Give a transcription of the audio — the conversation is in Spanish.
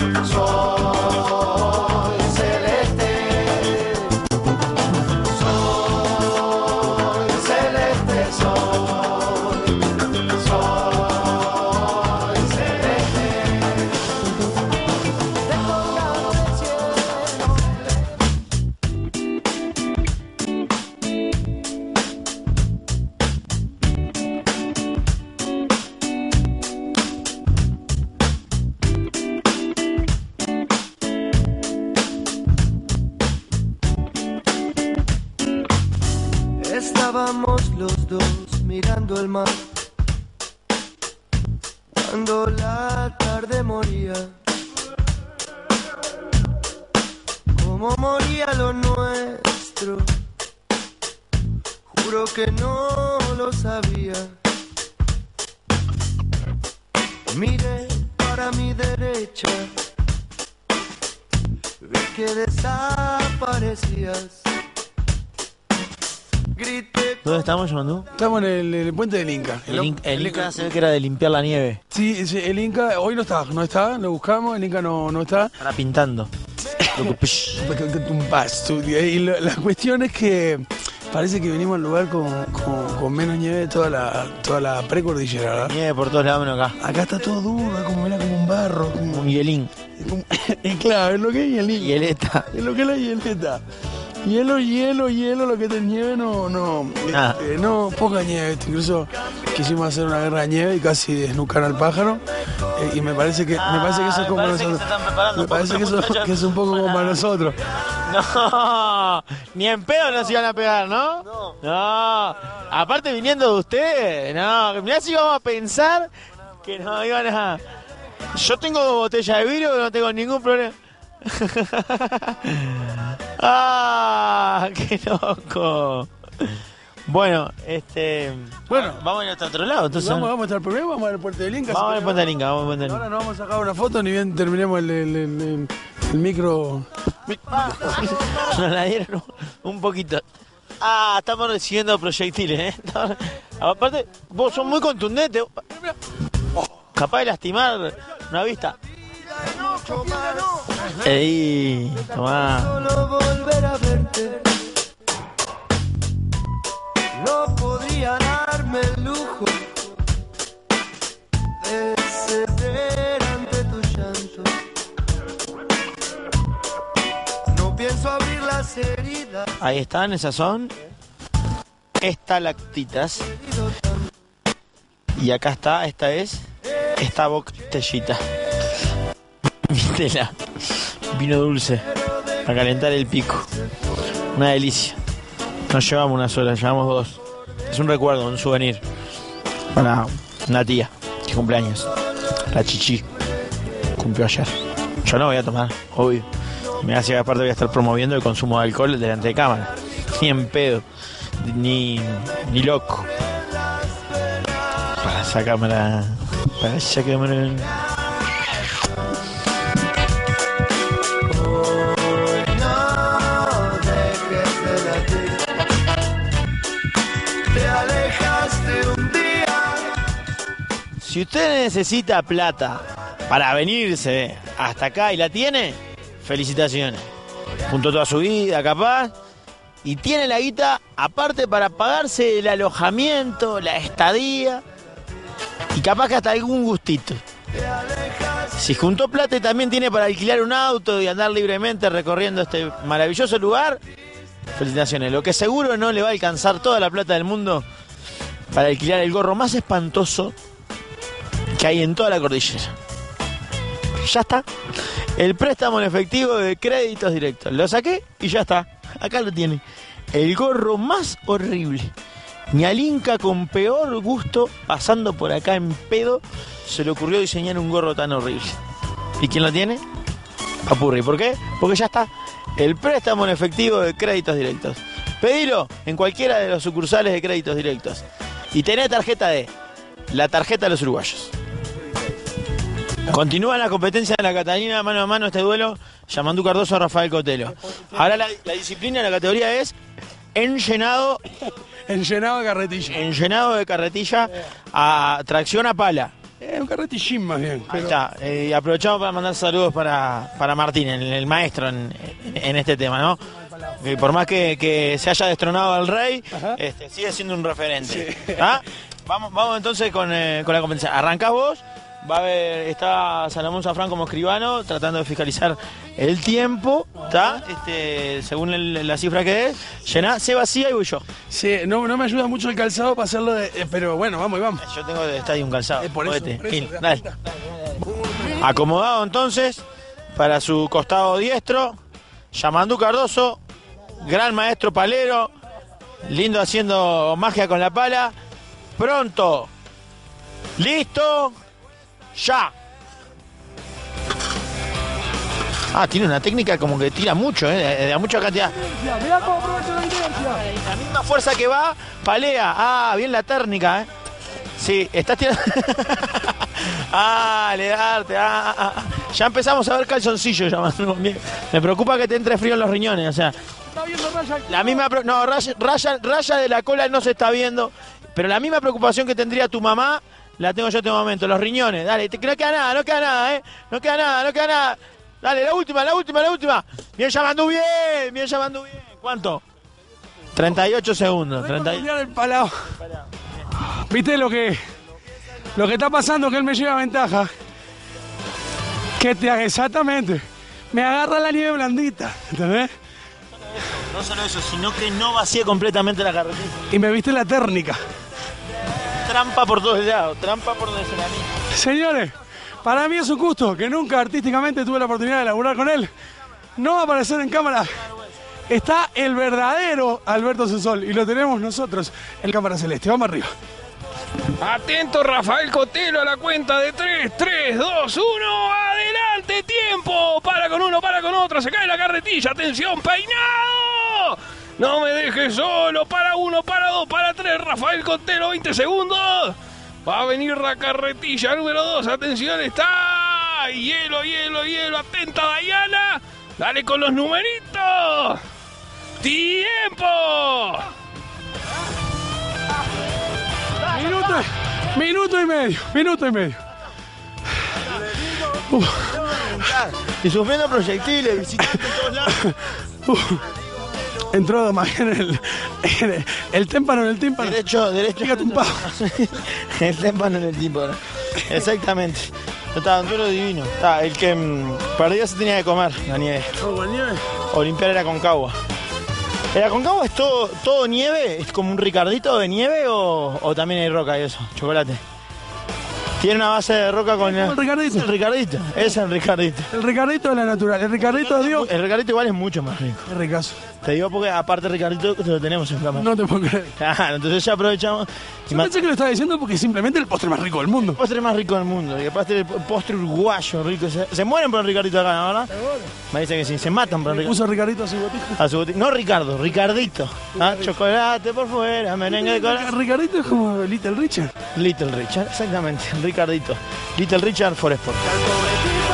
So Estábamos los dos mirando el mar cuando la tarde moría. Como moría lo nuestro, juro que no lo sabía. Miré para mi derecha, vi que desaparecías. ¿Dónde estamos, Yamandú? Estamos en el, en el puente del Inca. El, Inca, el Inca se ve que era de limpiar la nieve. Sí, sí, el Inca hoy no está, no está, lo buscamos, el Inca no, no está. Ahora pintando. Y la cuestión es que parece que venimos al lugar con, con- con menos nieve de toda la, toda la precordillera, ¿verdad? Nieve por todos lados menos acá. Acá está todo duro, como, era como un barro. Como, Un hielín. como- y claro, es lo que es hielín. Hieleta. Es lo que es la hieleta. Hielo, hielo, hielo, lo que es de nieve, no, no, Nada. este, no, poca nieve. Incluso quisimos hacer una guerra de nieve y casi desnucar al pájaro. eh, y me parece que, me parece que eso es Ah, como me parece que nosotros. me parece que eso, que es un poco como para nosotros. No, ni en pedo nos iban a pegar, ¿no? No. Aparte viniendo de ustedes, no. Mirá si vamos a pensar que no iban a... Yo tengo botella de vidrio, no tengo ningún problema. ¡Ah! ¡Qué loco! Bueno, este... Bueno. vamos a ir hasta otro lado, entonces... Vamos, vamos a estar primero, vamos al puerto del Inca. Vamos al Puente del Inca, vamos al Puente del Ahora Inca. nos vamos a sacar una foto ni bien terminemos el, el- el- el- micro. Nos la dieron un- poquito. Ah, estamos recibiendo proyectiles, ¿eh? Estamos- Aparte, vos sos muy contundente. Capaz de lastimar una vista. Ey, tomá. solo volver a verte. No podría darme el lujo de ceder ante tu llanto. No pienso abrir las heridas. Ahí están, esas son estalactitas. Y acá está, esta es esta botellita. Vítela. Vino dulce. A calentar el pico. Una delicia. No llevamos una sola, llevamos dos. Es un recuerdo, un souvenir. Para una tía que cumpleaños. La chichi. Cumplió ayer. Yo no voy a tomar, obvio. Me hace que aparte voy a estar promoviendo el consumo de alcohol delante de cámara. Ni en pedo. Ni, ni loco. Para esa cámara. Para esa cámara. Si usted necesita plata para venirse hasta acá y la tiene, felicitaciones. Junto toda su vida, capaz. Y tiene la guita aparte para pagarse el alojamiento, la estadía y capaz que hasta algún gustito. Si juntó plata y también tiene para alquilar un auto y andar libremente recorriendo este maravilloso lugar, felicitaciones. Lo que seguro no le va a alcanzar toda la plata del mundo para alquilar el gorro más espantoso que hay en toda la cordillera. Ya está. El préstamo en efectivo de créditos directos. Lo saqué y ya está. Acá lo tiene. El gorro más horrible. Ni al Inca con peor gusto, pasando por acá en pedo, se le ocurrió diseñar un gorro tan horrible. ¿Y quién lo tiene? Papurri. ¿Por qué? Porque ya está. El préstamo en efectivo de créditos directos. Pedilo en cualquiera de los sucursales de créditos directos. Y tené tarjeta de la tarjeta de los uruguayos. Continúa la competencia de la Catalina mano a mano este duelo. Yamandú Cardoso a Rafael Cotelo. Ahora la, la disciplina de la categoría es enllenado, Enllenado de carretilla. enllenado de carretilla a tracción a pala. Es un carretillín más bien. Ahí está. Eh, y aprovechamos para mandar saludos para, para Martín, el, el maestro en, en este tema, ¿no? Por más que, que se haya destronado al rey, este, sigue siendo un referente. ¿Ah? Vamos, vamos entonces con, eh, con la competencia. Arrancás vos, va a haber, está Salomón Zafrán como escribano, tratando de fiscalizar el tiempo, ¿está? Este, según el- la cifra que es, llená, se vacía y voy yo. Sí, no, no me ayuda mucho el calzado para hacerlo de. eh, pero bueno, vamos y vamos. Yo tengo de estadio un calzado. Eh, por eso, por Gil, dale. Acomodado entonces para su costado diestro, Yamandú Cardoso, gran maestro palero, lindo haciendo magia con la pala. Pronto, listo, ya. Ah, tiene una técnica como que tira mucho, ¿eh? a mucha cantidad. La misma fuerza que va, palea. Ah, bien la técnica, ¿eh? Sí, estás tirando. ah, le darte. Ah, ah, ah. Ya empezamos a ver calzoncillos llamando. Me preocupa que te entre frío en los riñones, o sea. La misma. No, raya, raya, raya de la cola no se está viendo. Pero la misma preocupación que tendría tu mamá, la tengo yo en este momento. Los riñones. Dale, que no queda nada, no queda nada, ¿eh? No queda nada, no queda nada. Dale, la última, la última, la última. Bien llamando bien, bien llamando bien. ¿Cuánto? 38 segundos. 30 y- Mirar el palao. ¿Viste lo que lo que está pasando? Que él me lleva ventaja. Que te exactamente. Me agarra la nieve blandita, ¿entendés? No solo eso, sino que no vacíe completamente la carretera. Y me viste la térmica. Trampa por todos lados, trampa por donde se la. Señores, para mí es un gusto que nunca artísticamente tuve la oportunidad de laburar con él. No va a aparecer en cámara. Está el verdadero Alberto Sensol y lo tenemos nosotros en cámara celeste. Vamos arriba. Atento Rafael Cotelo a la cuenta de 3, 3, 2, 1, adelante, tiempo, para con uno, para con otro, se cae la carretilla, atención, peinado, no me dejes solo, para uno, para dos, para tres, Rafael Cotelo, 20 segundos, va a venir la carretilla número 2, atención, está, hielo, hielo, hielo, atenta Dayana, dale con los numeritos, tiempo. Minuto, minuto y medio, minuto y medio. Y sufriendo proyectiles, visitando todos lados. Entró más en el, el, el témpano en el tímpano. Derecho, derecho. Fíjate un pavo. el témpano en el tímpano. Exactamente. Estaba un duelo divino. Está, el que mm, perdía se tenía que comer la nieve. O limpiar era con cagua. ¿El Aconcagua es todo, todo nieve? ¿Es como un ricardito de nieve o, o también hay roca y eso? Chocolate. Tiene una base de roca con el Ricardito. Es el ricardito. Es el ricardito. El Ricardito de la natural. El Ricardito de Dios. El ricardito igual es mucho más rico. Qué ricazo. Te digo porque aparte ricardito te lo tenemos en cámara. No te puedo creer. Claro, entonces ya aprovechamos. Yo pensé que lo estaba diciendo porque simplemente el postre más rico del mundo. el postre más rico del mundo. Y aparte el postre uruguayo rico. Se, se mueren por el ricardito acá, ¿no? ¿verdad? Me dicen que sí, se matan por el ricardito. Puso Ricardito a su botija. A su boti- No Ricardo, Ricardito. Ah, chocolate por fuera, merengue de cola. Ricardito es como Little Richard. Little Richard, exactamente. Ricardito. Little Richard for Sport.